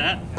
that.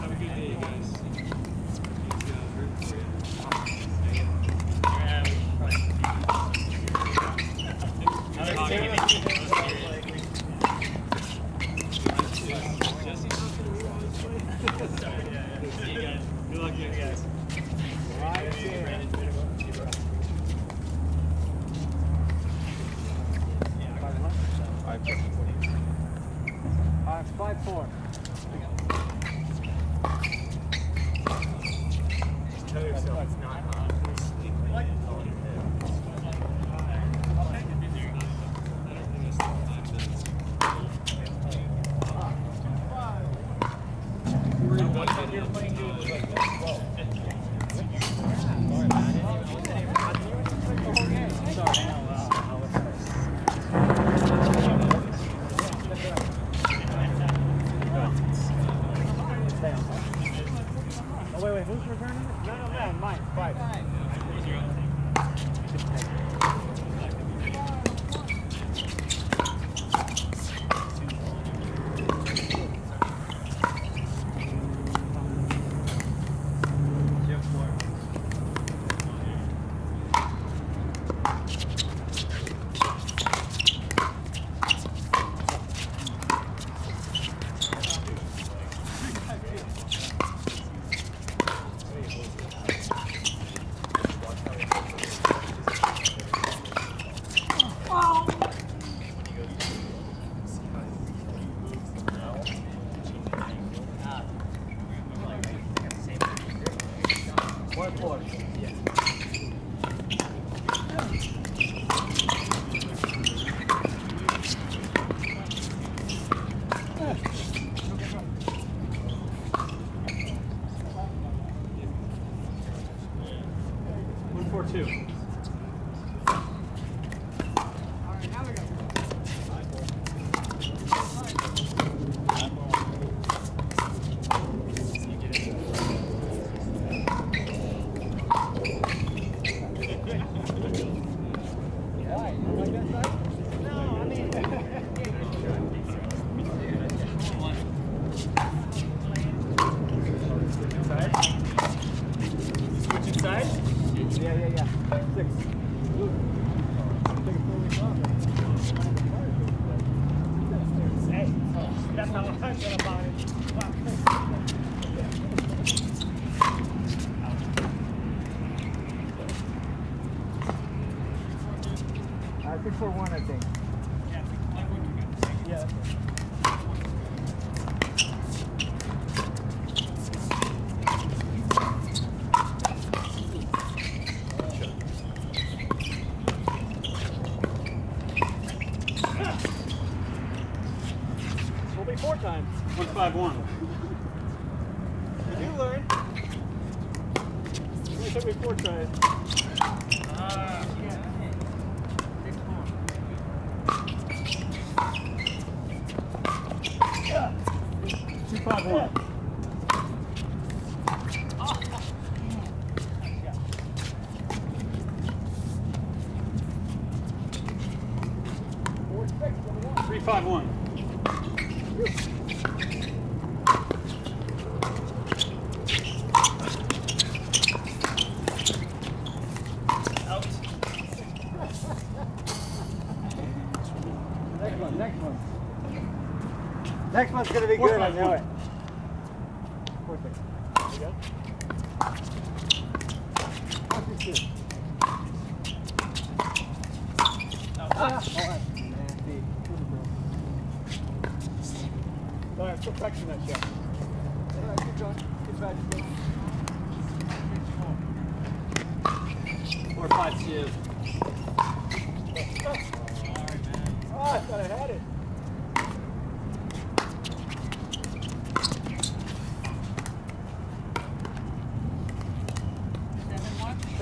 Next one's going to be good, I know it.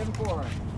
looking for.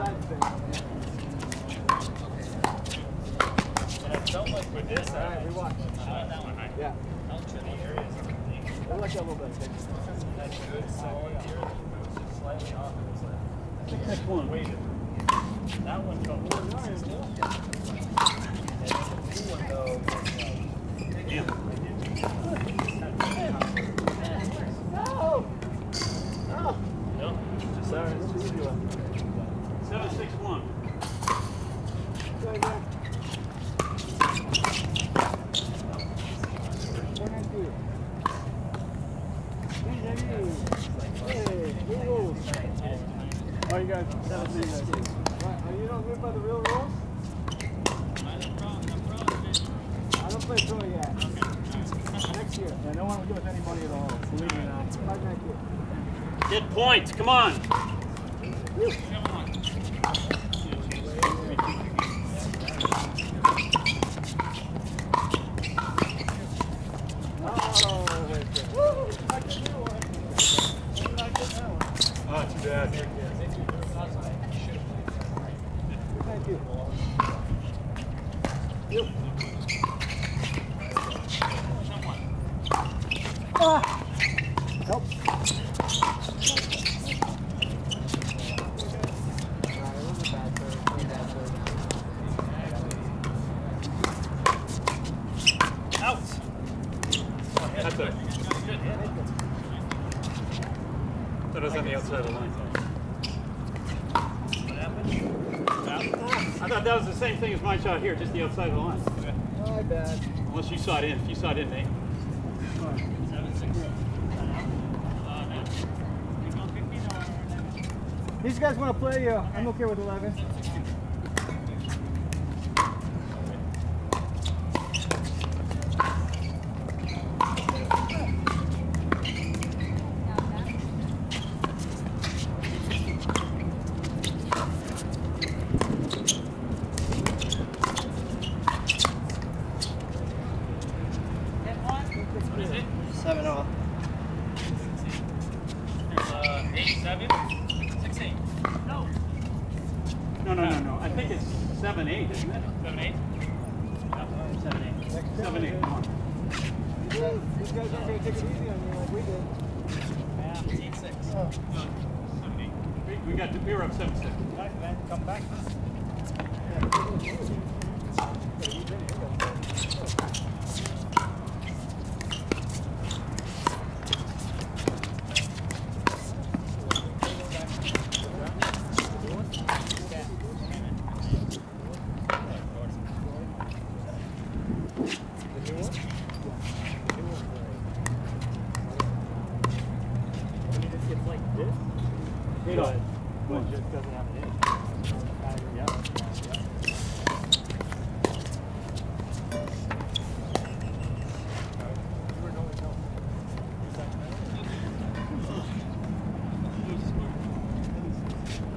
Yeah, felt to the areas of the thing. I like that a little bit. That good solid gear that was just slightly off. It was like, Six, six, one. waited. That one felt more consistent. And then the blue one though was like, Damn. No! No! no, just Sorry, this is easy one. Seven, six, one. Go ahead. One and two. Hey, hey, rules. Are you by the real rules? I don't play yet. Next year. Don't want to give us any money at all. Me now. Get points. Come on. Oh, wait, wait. Woo! I can do one. I'm not getting that one. Ah, too bad. Thank you. You. Ah! Help. Out. That's a, that was on the outside of the line. I thought that was the same thing as my shot here, just the outside of the line. My bad. Unless you saw it in. If you saw it in, Nate. These guys want to play, uh, I'm okay with 11. What is it? Seven all. Uh, eight, seven, six, eight. No. No, no, no, no. I think it's seven, eight? Seven, eight. Come on. These guys aren't going to take it easy on you like we did. Yeah, eight, six. Oh. No, seven, eight. We, got. We were up seven, six. Nice, man. Come back. Eight all. But it just doesn't have an inch.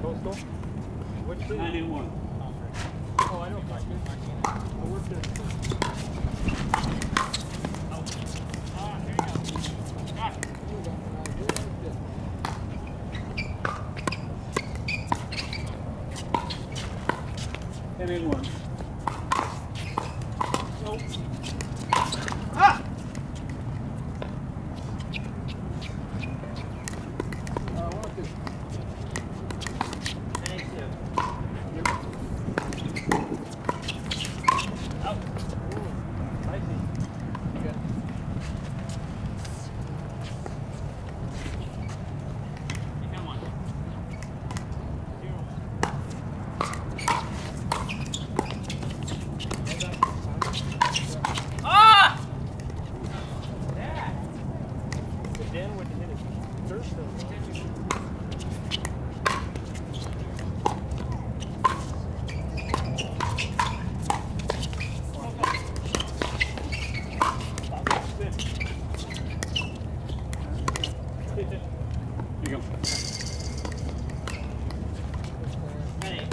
Coastal? Which city? Nine and one. Oh, I know Concord. I worked there. and in one. Nope. Ah! Uh, one, two. Thank you. Out. Spicy. Good. Come on. Ah! That. But then when you hit it first though. Here you go. Hey.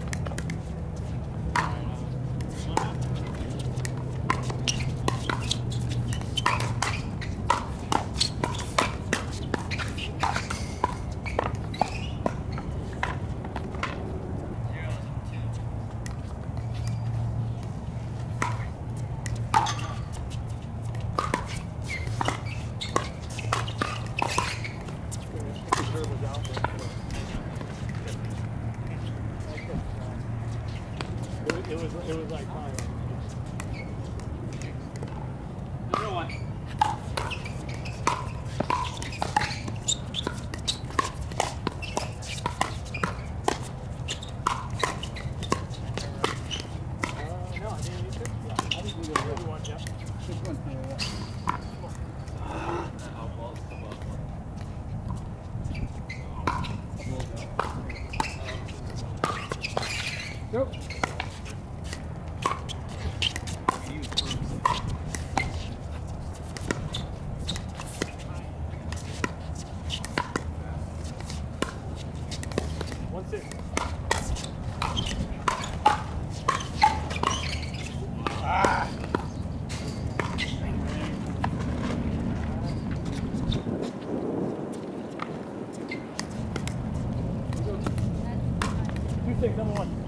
It was, it was, it was like fire. Another one. Uh, no, I didn't need to. Yeah, I didn't do the other one, Jeff. This one, yeah, yeah. Nope. One six. Six, number one.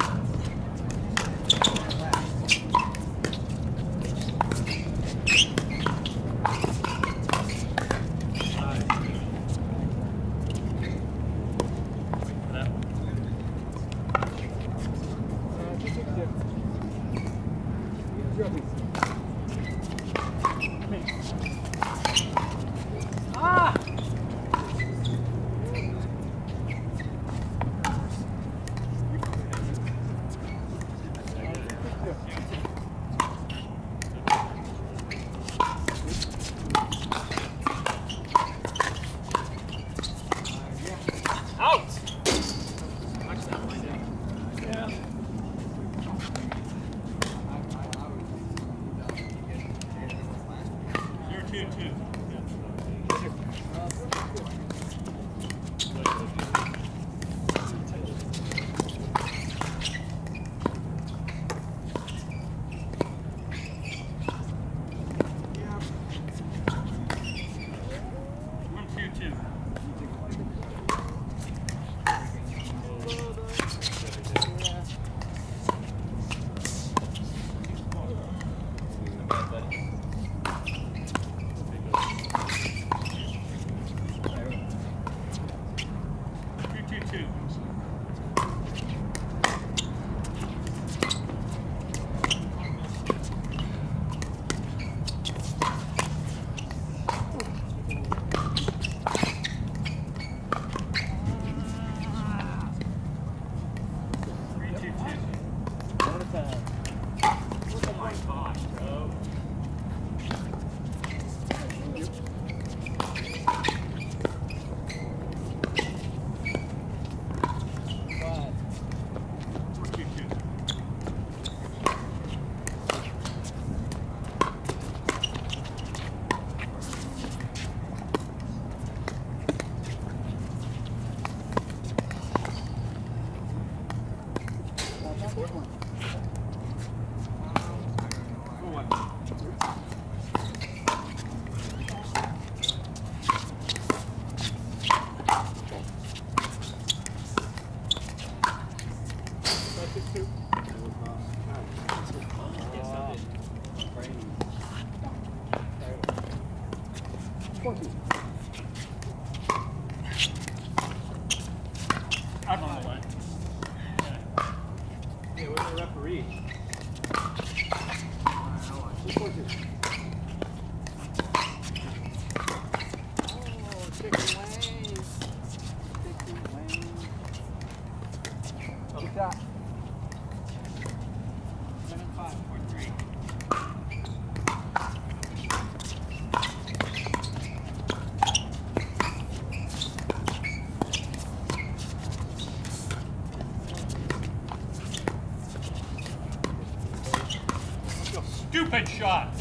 Shot.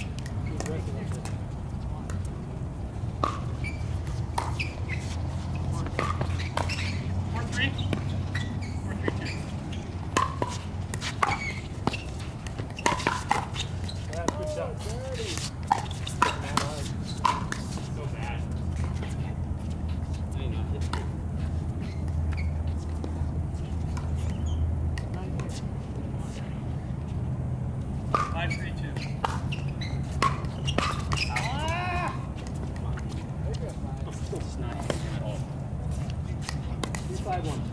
Five one.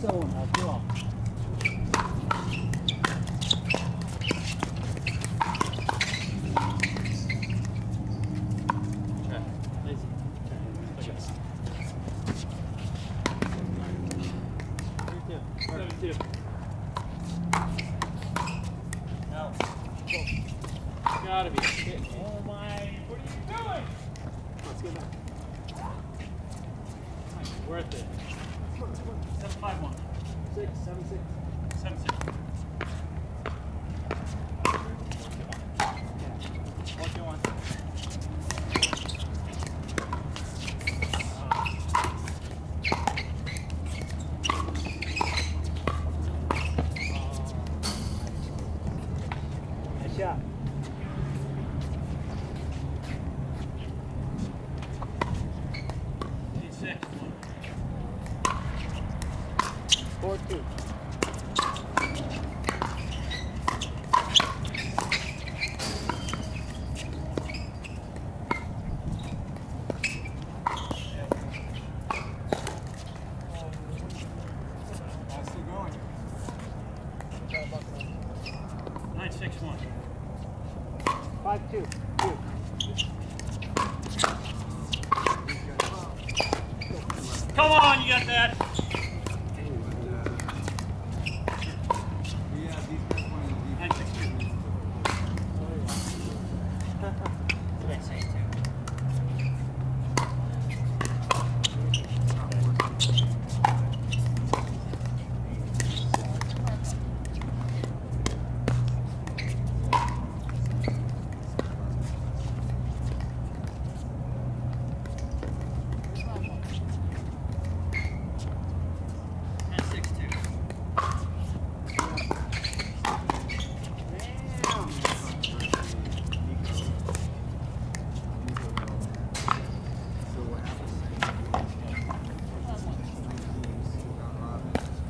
そ我们ん。